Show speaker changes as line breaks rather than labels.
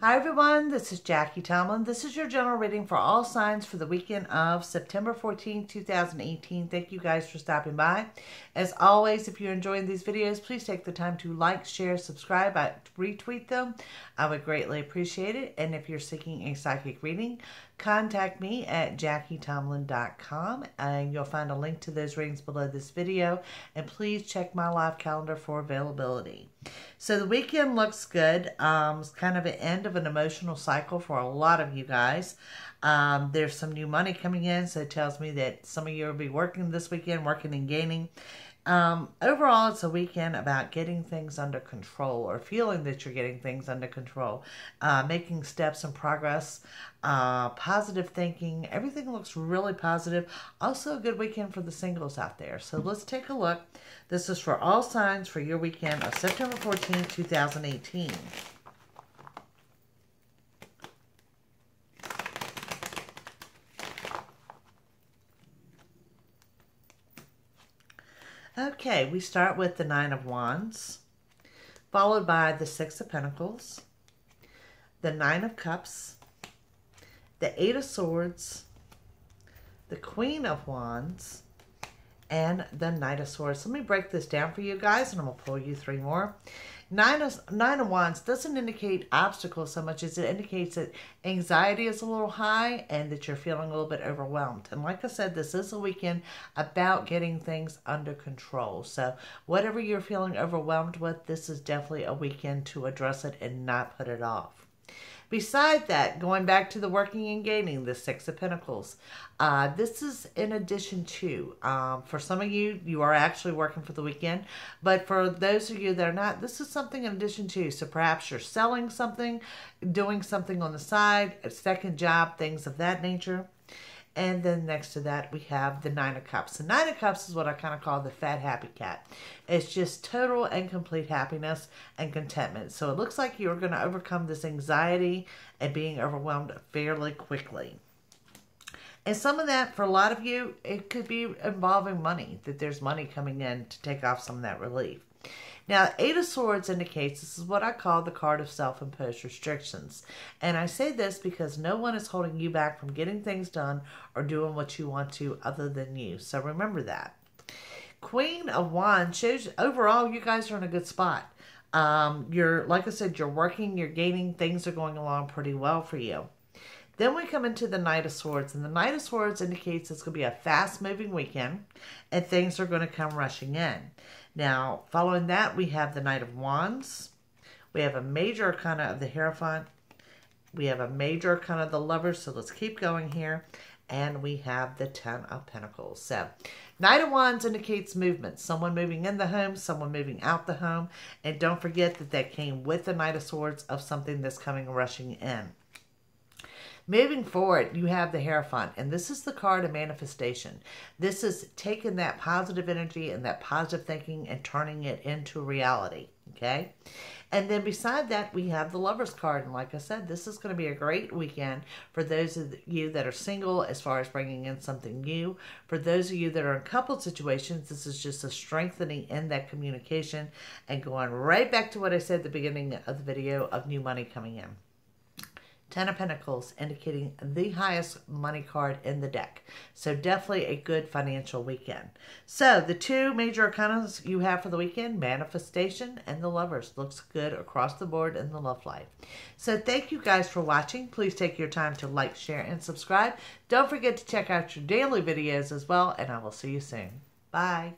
Hi everyone, this is Jackie Tomlin. This is your general reading for all signs for the weekend of September 14, 2018. Thank you guys for stopping by. As always, if you're enjoying these videos, please take the time to like, share, subscribe, I retweet them. I would greatly appreciate it. And if you're seeking a psychic reading, contact me at jackietomlin.com and you'll find a link to those readings below this video. And please check my live calendar for availability. So the weekend looks good. Um, it's kind of an end of an emotional cycle for a lot of you guys. Um, there's some new money coming in, so it tells me that some of you will be working this weekend, working and gaining. Um, overall, it's a weekend about getting things under control or feeling that you're getting things under control, uh, making steps and progress, uh, positive thinking. Everything looks really positive. Also, a good weekend for the singles out there. So let's take a look. This is for all signs for your weekend of September 14, 2018. Okay, we start with the Nine of Wands, followed by the Six of Pentacles, the Nine of Cups, the Eight of Swords, the Queen of Wands, and the Knight of Swords. Let me break this down for you guys, and I'm going to pull you three more. Nine of, nine of Wands doesn't indicate obstacles so much as it indicates that anxiety is a little high and that you're feeling a little bit overwhelmed. And like I said, this is a weekend about getting things under control. So whatever you're feeling overwhelmed with, this is definitely a weekend to address it and not put it off. Beside that, going back to the working and gaining, the Six of Pentacles, uh, this is in addition to. Um, for some of you, you are actually working for the weekend, but for those of you that are not, this is something in addition to. So perhaps you're selling something, doing something on the side, a second job, things of that nature. And then next to that, we have the Nine of Cups. The Nine of Cups is what I kind of call the fat happy cat. It's just total and complete happiness and contentment. So it looks like you're going to overcome this anxiety and being overwhelmed fairly quickly. And some of that, for a lot of you, it could be involving money, that there's money coming in to take off some of that relief. Now, Eight of Swords indicates this is what I call the card of self-imposed restrictions. And I say this because no one is holding you back from getting things done or doing what you want to other than you. So remember that. Queen of Wands shows overall you guys are in a good spot. Um, you're, like I said, you're working, you're gaining, things are going along pretty well for you. Then we come into the Knight of Swords, and the Knight of Swords indicates it's going to be a fast-moving weekend, and things are going to come rushing in. Now, following that, we have the Knight of Wands. We have a major arcana of the Hierophant. We have a major arcana of the Lovers, so let's keep going here. And we have the Ten of Pentacles. So, Knight of Wands indicates movement. Someone moving in the home, someone moving out the home. And don't forget that that came with the Knight of Swords of something that's coming rushing in. Moving forward, you have the Hierophant, and this is the card of manifestation. This is taking that positive energy and that positive thinking and turning it into reality, okay? And then beside that, we have the Lover's card. And like I said, this is going to be a great weekend for those of you that are single as far as bringing in something new. For those of you that are in couple situations, this is just a strengthening in that communication and going right back to what I said at the beginning of the video of new money coming in. Ten of Pentacles, indicating the highest money card in the deck. So definitely a good financial weekend. So the two major arcanas you have for the weekend, Manifestation and the Lovers. Looks good across the board in the love life. So thank you guys for watching. Please take your time to like, share, and subscribe. Don't forget to check out your daily videos as well, and I will see you soon. Bye.